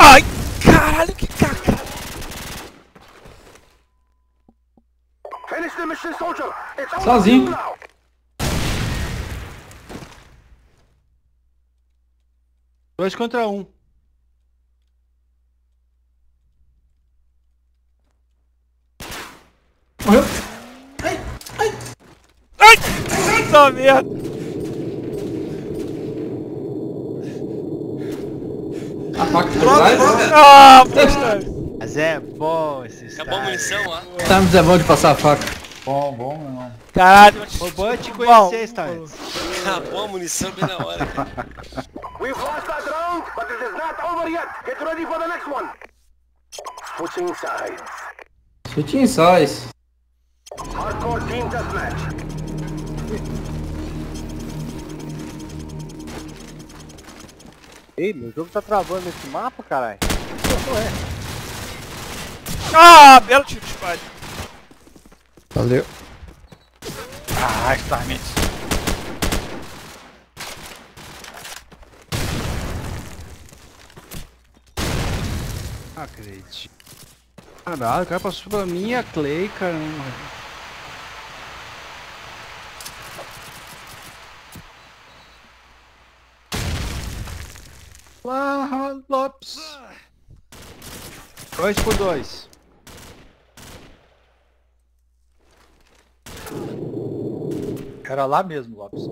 Caralho, que caca! Finish the mission, soldier. It's over Sozinho. Dois contra um. Morreu. Ai! Puta merda! A faca por trás. Ah, poxa! Mas é bom esses Acabou a munição, ó. Times é bom de passar a faca. Bom, bom, meu irmão. Caralho, Ô, bom te conhecer, Stars. Acabou a munição bem na hora. We've lost that round, but it is not over yet. Get ready for the next one. Switching sides. Switching. Hardcore team deathmatch. Ei, meu jogo tá travando esse mapa, caralho. Ah, belo tiro de espada. Valeu. Ah, Starmint. Acredito. Caralho, o cara passou pela minha Clay, caramba. Lá, Lopes. Dois por dois. Era lá mesmo, Lopes.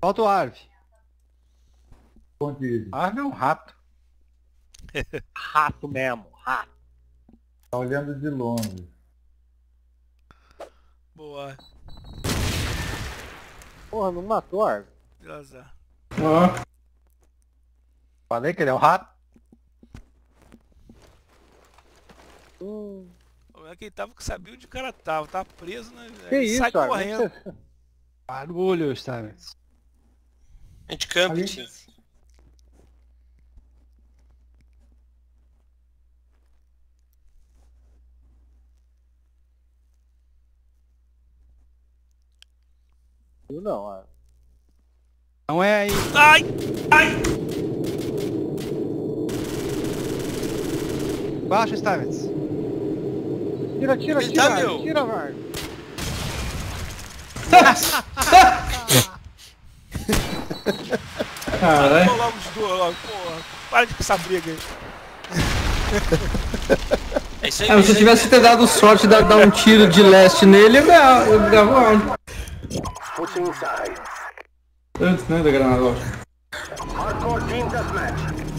Falta o Arv. Onde Ah, não, rato. rato mesmo, rato. tá olhando de longe. Boa. Porra, não matou. Deu azar. Falei que ele é o rato. Hum, é que ele tava que sabia onde o cara tava. Tava preso, né? que Aí isso, sai Arv? correndo. Você- Barulho. Anticamp, Ali. tinha. Viu não, Arv. Não é aí. Ai! Ai! Baixa, Stars. Tira, tira, Ele tira, tá, meu. tira, Arv. Caralho. Logo os dois logo, porra. Para de essa briga aí. É isso aí, É, se eu tivesse ter dado sorte de dar, um tiro de leste nele, eu ganhava. Antes, né, da granada, lógico. Hardcore team deathmatch.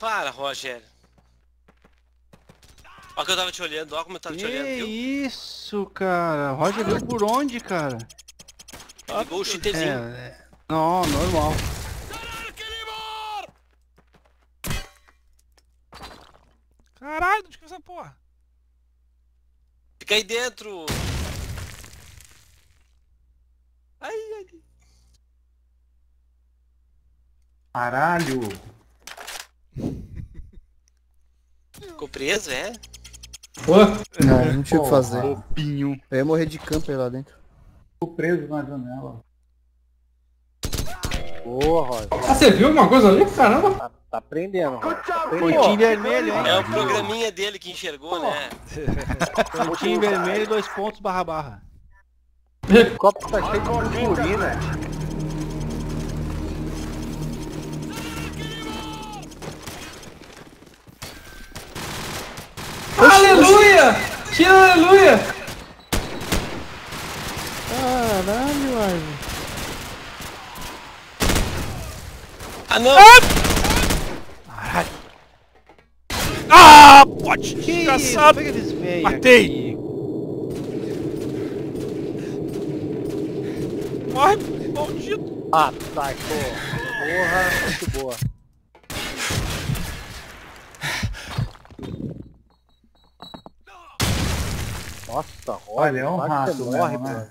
Para, Roger. Olha que eu tava te olhando, olha como eu tava te olhando, Que viu? isso, cara? Roger viu por onde, cara? Ligou o cheaterzinho. É, é. Não, normal. Caralho, onde que é essa porra? Fica aí dentro. Ai, ai. Caralho! Ficou preso, é? Pô, Não, não tinha o que fazer. Bobinho. Eu ia morrer de camper lá dentro. Ficou preso na janela. Boa, Roger. ah, você viu alguma coisa ali? Caramba. Tá, tá prendendo, Roger. Good Tá job, prendendo. Pontinho vermelho, hein? É o programinha dele que enxergou, né? Pontinho vermelho, dois pontos, barra barra. O copo tá cheio de purpurina. Aleluia! Tira aleluia! Caralho, Arvo. Ah, não! Ah, pode! Que Desgraçado! isso? Por que eles veem Matei. aqui? Morre, maldito! Ah, porra. Porra, muito boa. puta. Olha, é um rato, morre, mesmo, né?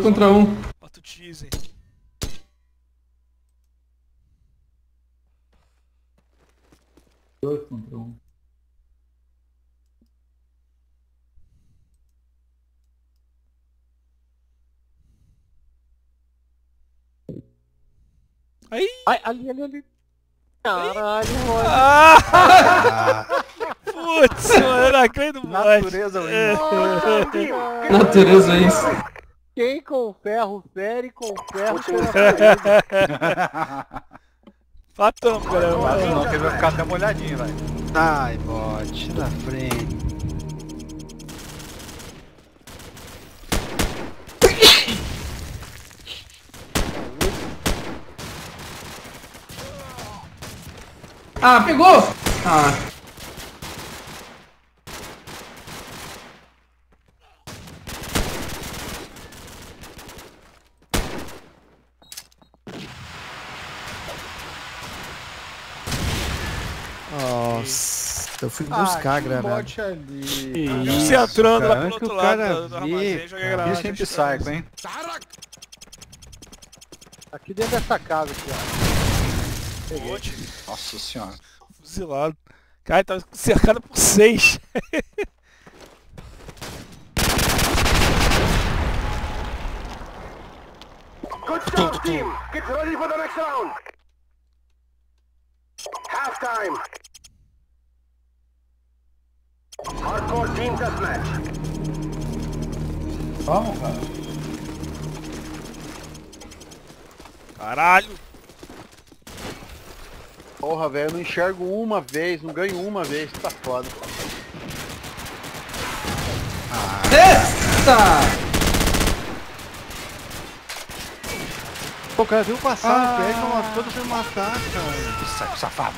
Contra um. What cheese, Dois contra um. Aí! Ai, ali, ali, ali. Caralho, mano. Ah! Putz, mano, eu não acredito mais. Natureza, É. Natureza é isso. Quem com ferro fere, com ferro. Fatamos, galera. Quase não, que ele vai ficar até molhadinho, velho. Ai, bot, na frente. Ah, pegou! Ah, Nossa, eu fui buscar a granada. Você entrando lá que outro o cara lado do, armazém, joguei cara. granada. Isso em Psycho, hein? Aqui dentro dessa casa aqui, ó. Nossa senhora. fuzilado. Cara, tá cercado por seis. Good job, team. Get ready for the next round. Halftime. Hardcore team deathmatch. Vamos, cara. Caralho. Porra, velho, eu não enxergo uma vez, não ganho uma vez, tá foda. Eita! Pô, o cara viu passar Ah. no pé e não matou pra matar, cara. Psycho safado.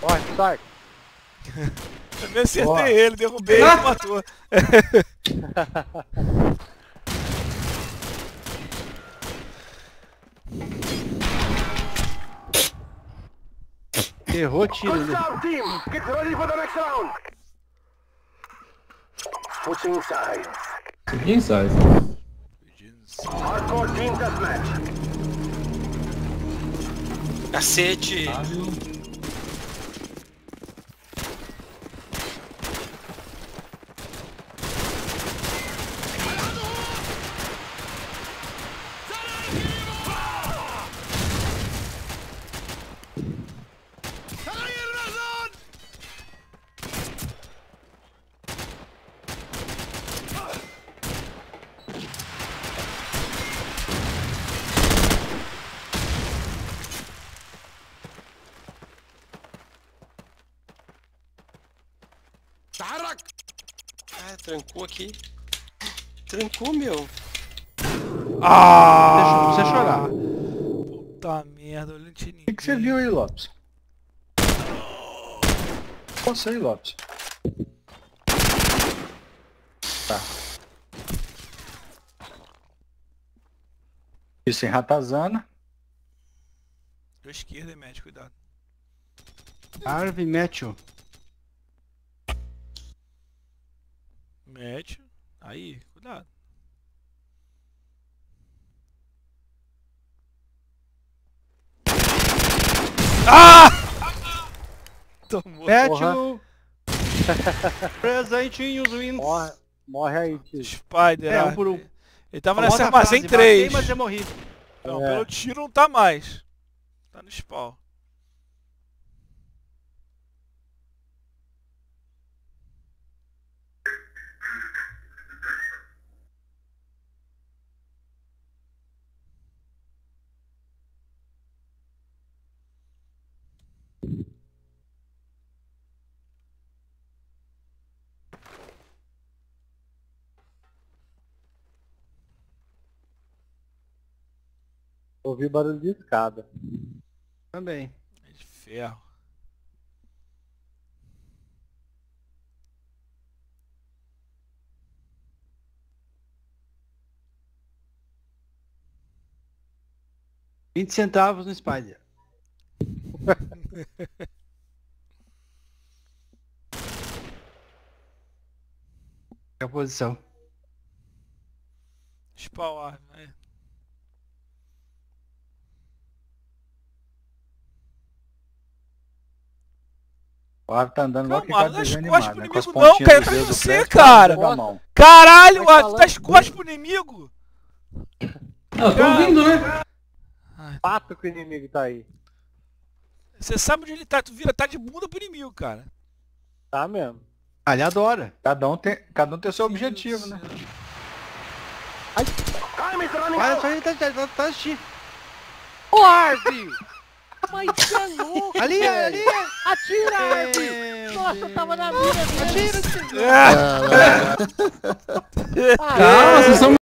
Corre, sai. Também acertei Boa. ele, derrubei ele e matou. round. Switching sides. Quem sai? Hardcore team deathmatch. Cacete. Ah, trancou aqui. Trancou, meu. Ah! Deixa você chorar. Puta merda, tinha O que, que você viu aí, Lopes? Você aí, Lopes. Tá. Isso em Ratazana. Deu esquerda, mete, cuidado. Harvey Matthew. Aí, cuidado. Ah! Tomou. Matthew! Presentinhos wins. Morre, morre aí, tio. Spider. É, um por um. Ele tava nesse armazém frase, matei, 3. mas eu morri. Não, É. pelo tiro não tá mais. Tá no spawn. Ouvi barulho de escada. Também. É de ferro. Vinte centavos no Spider. É a posição. chupar o O árbitro tá andando igual que cara não dá as desenho costas animado, pro né? Com as inimigo não, cara, do você, cara. Caralho, árbitro, dá as falando. costas pro inimigo. Ah, eu tô ouvindo, né? Pato que o inimigo tá aí. Você sabe onde ele tá, tu vira, tá de bunda pro inimigo, cara. Tá mesmo. Ah, ele adora. Cada um tem, cada um tem seu objetivo, né? Time is running Olha out. só, ele tá, tá, tá. Ô, Arby! Mas você é louco, Ali, ali. Atira, Arby! Meu Nossa, Deus. tava na mira. Atira, atira. Ah, Calma, vocês são